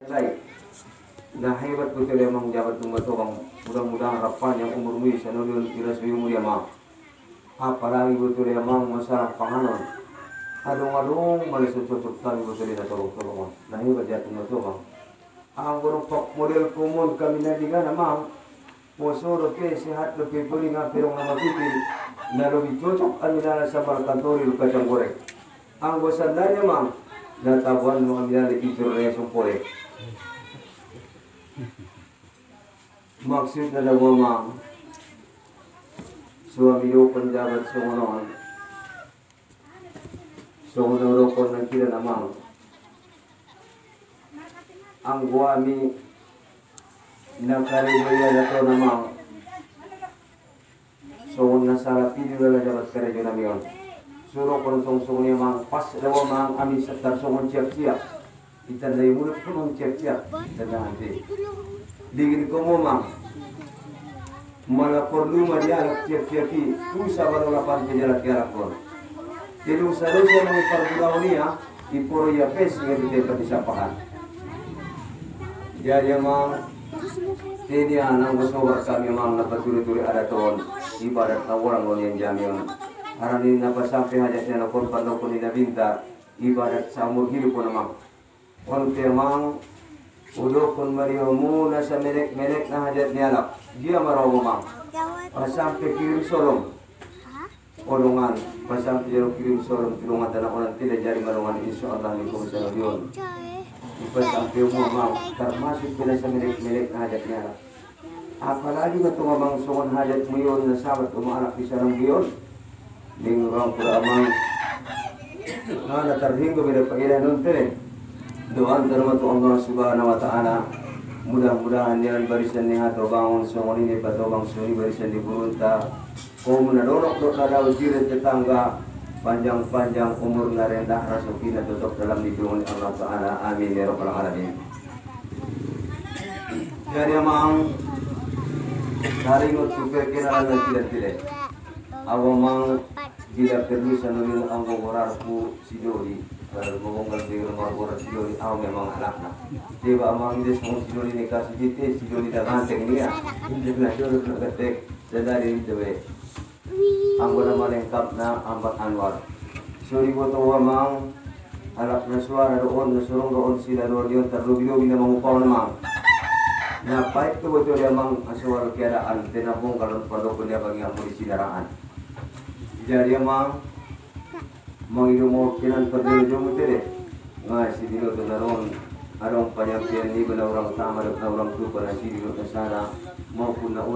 baik na hebat betul emang jabat tumbat bang mudah-mudahan harapan yang umur mu sanulun kira umur ya apalagi adung-adung malah cocok tolong nah jatuh betul bang model kami lebih nama cocok goreng. Emang na tabuan cocok ya sumpore maksud na suami yo penjabat sungunon sungunon ko ng kila ang guami na to sungun na sa pidio na jabat karejo na miyon suro ko song sungun niya mang pas lawa mang amin sa tarsungun siap-siap. Kita dari mulut pun siap-siap. Kita nanti. Digin ko mo mang? Malapor luma dia anak tiap tiap ki pusa baru lapan kejalan jarak kon jadi usah siya mga parbulau niya ipuro ya pes nga di pati sapahan jadi mang ini anak bersobat kami mang napaturi-turi ada ton. Ibadat na orang yang jamion harani sampai hajatnya na korban na kun binta ibadat sa umur hidup ko namang Konte mang Udo kun Mario muna sa melek-melek na hajat ni anak. Dia maraw mang. Pasampe kirim solong. Olongan. Pasampe jero kirim solong. Tulungan tanah orang tidak jari marungan insya Allah ni kung sa yun. Ipasampe mo mang. Termasuk pila sa melek-melek na hajat ni anak. Apalagi ba tumamang sungon hajat mo yun na sabat umanak di sarang yun. Ning orang pura amang. Nga natarhingo bila pagilan nun tene doa terhadap Allah Subhanahu wa taala. Mudah-mudahan jalan barisan ni hato bangun songoni ni pato bang suri barisan di burunta kau menadorok dok kada ujiran tetangga panjang-panjang umur narendah rasukina tutup dalam lindungan Allah taala. Amin ya rabbal alamin. Jadi amang hari ngut tuker kena dan tidak tidak awamang tidak perlu sanulil anggo wararku sidori kalau ngomong di rumah gua sidori aw memang anaknya. Tiba amang dia semua sidori ni kasih jite sidori dah ganteng ni ya. Ini benar jodoh nak ketek dan dari itu anggo nama lengkap na ambat anwar. Suri boto wamang anak na suara doon na surong doon sila doon yun terlubi-lubi na mangupaw namang na pahit to betul dia mang asual keadaan tenabung kalau pada dia bagi amu di emang mengilu mo kinan perdiri jomu tere ngai si dilo to naron arong panyampian ni bena orang tama na orang tu pada si dilo ke sana maupun na